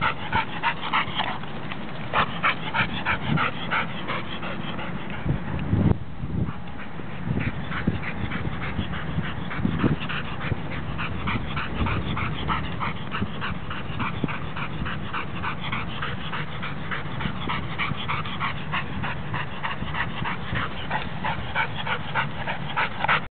Ha ha ha!